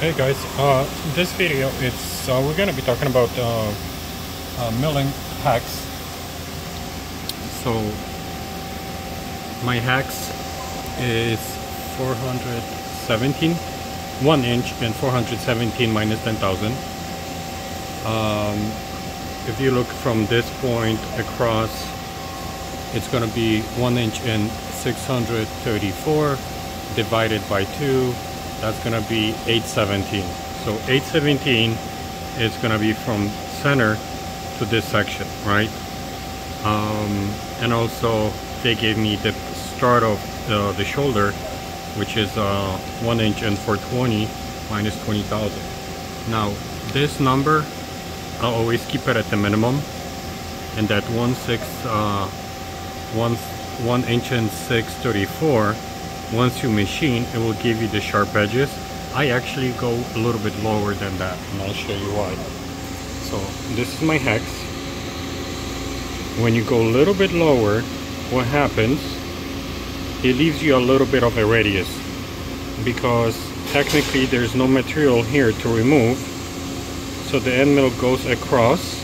Hey guys, uh, this video it's uh, we're gonna be talking about uh, uh, milling hex. So my hex is 417, one inch and 417 minus 10,000. Um, if you look from this point across, it's gonna be one inch and 634 divided by two that's gonna be 817 so 817 is gonna be from center to this section right? Um, and also they gave me the start of uh, the shoulder which is uh, 1 inch and 420 minus 20,000 now this number I'll always keep it at the minimum. And that 1 6 uh, 1, 1 inch and 634 once you machine it will give you the sharp edges. I actually go a little bit lower than that and I'll show you why. So this is my hex. When you go a little bit lower what happens it leaves you a little bit of a radius. Because technically there's no material here to remove. So the end mill goes across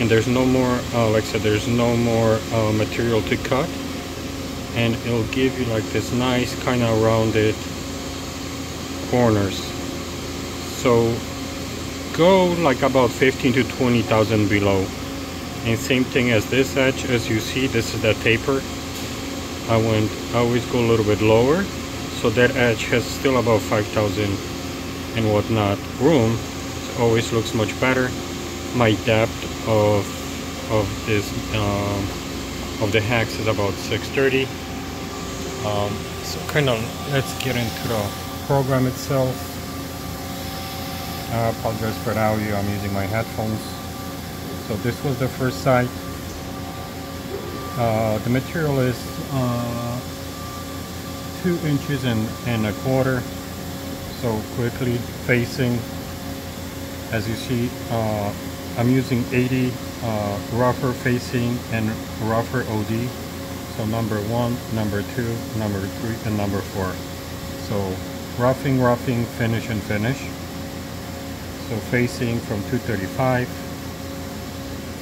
and there's no more uh, like I said there's no more uh, material to cut and it'll give you like this nice kind of rounded corners. So go like about 15 to 20,000 below. And same thing as this edge as you see this is the taper. I went I always go a little bit lower so that edge has still about 5,000 and whatnot room. It always looks much better. My depth of of this um, of the hex is about 630 um, so kind of let's get into the program itself. I apologize for the audio, I'm using my headphones. So this was the first site. Uh, the material is uh, two inches and, and a quarter. So quickly facing, as you see, uh, I'm using 80 uh, rougher facing and rougher OD so number one, number two, number three, and number four. So roughing, roughing, finish, and finish. So facing from 235,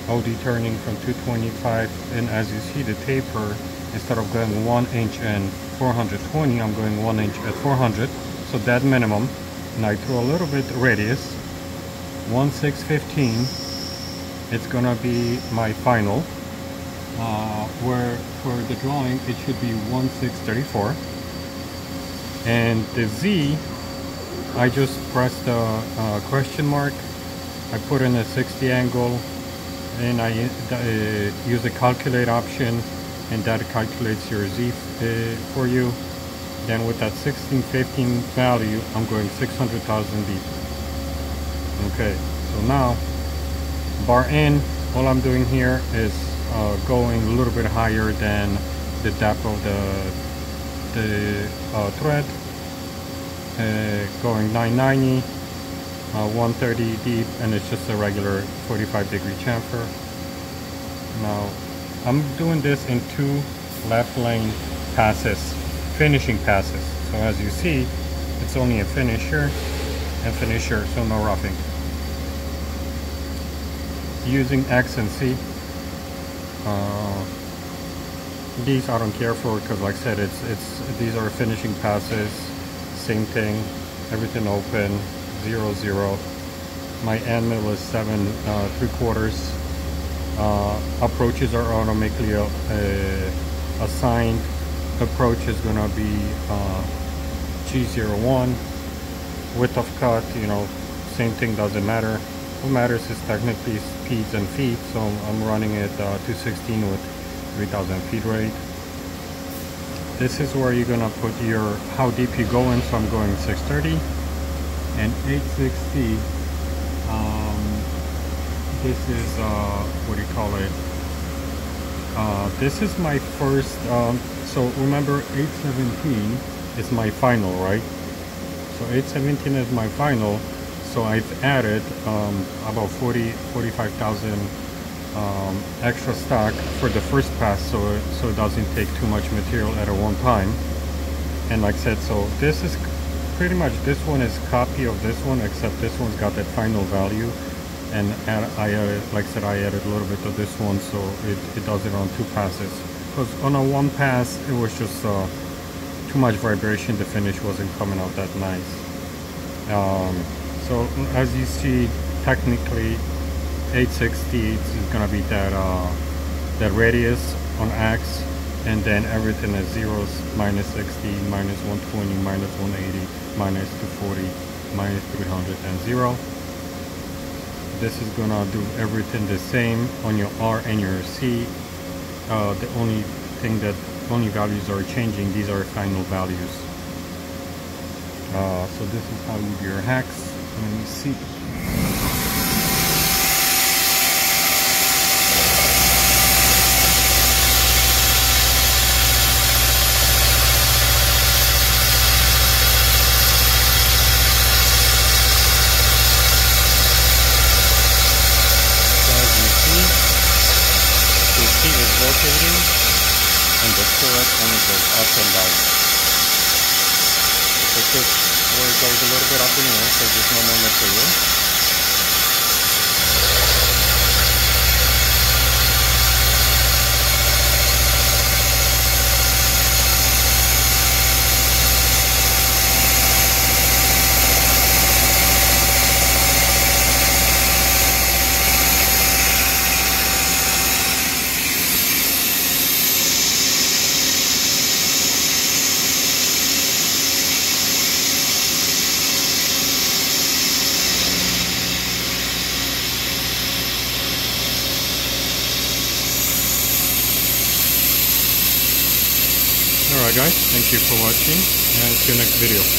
OD turning from 225, and as you see the taper, instead of going one inch and 420, I'm going one inch at 400. So that minimum. And I throw a little bit radius, 1615. It's gonna be my final uh, where for the drawing it should be 1634 and the Z I just pressed the question mark. I put in a 60 angle and I uh, use the calculate option and that calculates your Z uh, for you. Then with that 1615 value I'm going 600,000 deep okay so now bar in all I'm doing here is uh, going a little bit higher than the depth of the, the uh, thread. Uh, going 990 uh, 130 deep and it's just a regular 45 degree chamfer. Now I'm doing this in two left lane passes finishing passes. So as you see it's only a finisher and finisher so no roughing. Using X and C uh, these I don't care for because like I said it's it's these are finishing passes. Same thing everything open zero zero. My end mill is seven uh, three quarters. Uh, approaches are automatically uh, assigned. Approach is gonna be uh, G01 width of cut you know same thing doesn't matter. What matters is technically speeds and feet, so I'm running at uh, 216 with 3000 feet rate. This is where you're gonna put your, how deep you go in, so I'm going 630 and 860. Um, this is, uh, what do you call it? Uh, this is my first, um, so remember 817 is my final, right? So 817 is my final so I've added um, about 40 45,000 um, extra stock for the first pass so so it doesn't take too much material at a one time. And like I said so this is pretty much this one is copy of this one except this one's got that final value. And add, I added like I said I added a little bit of this one so it, it does it on two passes. Because on a one pass it was just uh, too much vibration the finish wasn't coming out that nice. Um, so as you see technically 860 is gonna be that uh, that radius on X and then everything is zeros minus 60 minus 120 minus 180 minus 240 minus 300 and 0 this is gonna do everything the same on your R and your C. Uh, the only thing that only values are changing these are final values. Uh, so this is how you do your hex let me see the seat is rotating and the turret only goes up and down. It's just where it goes a little bit up in the air because there's no more material. Guys, thank you for watching and see you next video.